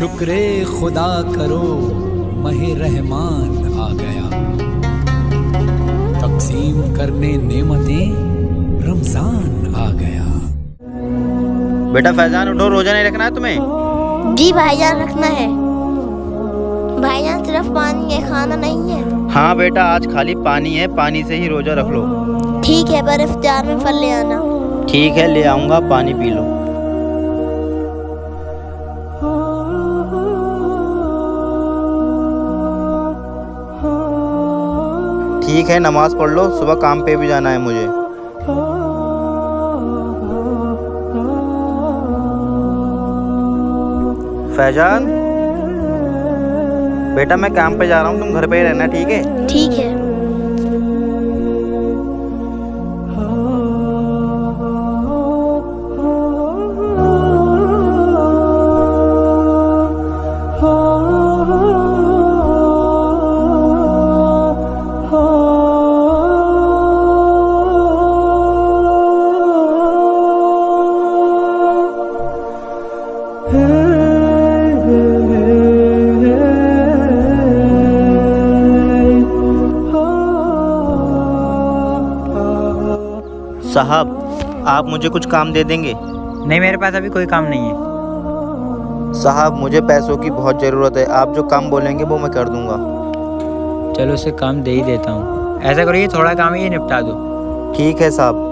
शुक्र खुदा करो महे रहमान आ गया। तकसीम करने नेमतें रमज़ान आ गया। बेटा फैजान उठो रोजा नहीं रखना है तुम्हें? जी भाईजान रखना है। भाईजान सिर्फ़ पानी है खाना नहीं है। हाँ बेटा आज खाली पानी है पानी से ही रोजा रख लो। ठीक है पर इफ्तार में फल ले आना। ठीक है ले आऊँगा पानी पी लो। है नमाज़ पढ़ लो, सुबह काम पे भी जाना है मुझे। फैजान, बेटा मैं काम पे जा रहा हूँ, तुम घर पे ही रहना, ठीक है? ठीक है। साहब आप मुझे कुछ काम दे देंगे? नहीं मेरे पास अभी कोई काम नहीं है। साहब मुझे पैसों की बहुत ज़रूरत है। आप जो काम बोलेंगे वो मैं कर दूँगा। चलो उसे काम दे ही देता हूँ। ऐसा करिए थोड़ा काम ही निपटा दो। ठीक है साहब।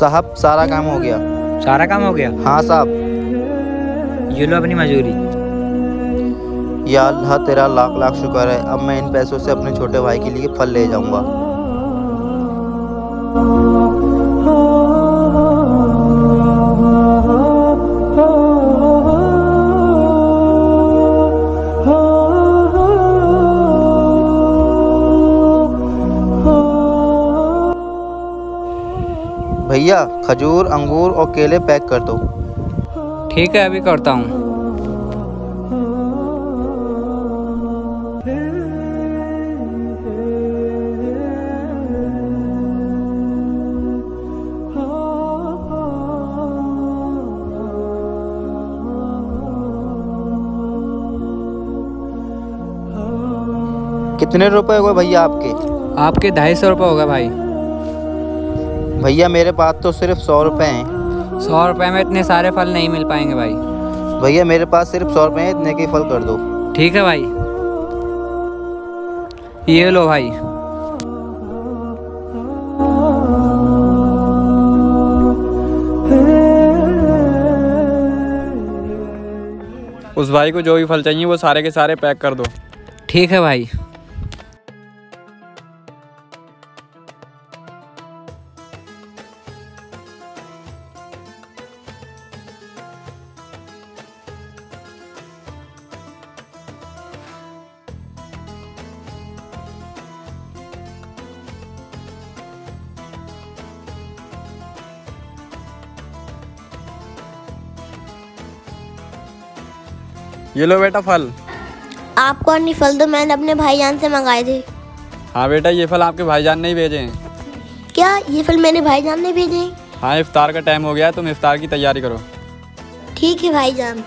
साहब सारा काम हो गया। सारा काम हो गया? हाँ साहब। ये लो अपनी मजूरी। या अल्लाह तेरा लाख लाख शुक्र है। अब मैं इन पैसों से अपने छोटे भाई के लिए फल ले जाऊँगा। भैया खजूर अंगूर और केले पैक कर दो। ठीक है अभी करता हूँ। कितने रुपए हुए भैया आपके? आपके ढाई सौ रुपये होगा भाई। भैया मेरे पास तो सिर्फ़ सौ रुपए हैं। सौ रुपये में इतने सारे फल नहीं मिल पाएँगे भाई। भैया मेरे पास सिर्फ़ सौ रुपए हैं इतने के फल कर दो। ठीक है भाई। ये लो भाई। उस भाई को जो भी फल चाहिए वो सारे के सारे पैक कर दो। ठीक है भाई। ये लो बेटा फल। आपको नहीं फल? तो मैंने अपने भाईजान से मंगाए थे। हाँ बेटा ये फल आपके भाईजान ने ही भेजे हैं। क्या? ये फल मेरे भाईजान ने भेजे हाँ? इफ्तार का टाइम हो गया तुम इफ्तार की तैयारी करो। ठीक है भाईजान।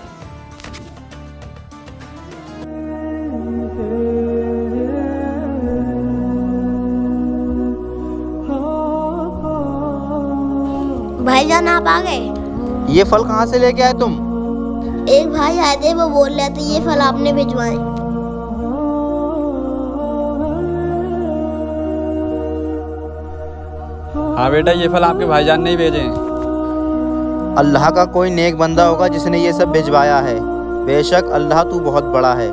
भाईजान आप आ गए? ये फल कहाँ से लेके आए तुम? एक भाई आए थे वो बोल रहे थे ये फल आपने भिजवाए। हाँ बेटा ये फल आपके भाईजान ने ही भेजे अल्लाह का कोई नेक बंदा होगा जिसने ये सब भिजवाया है। बेशक अल्लाह तू बहुत बड़ा है।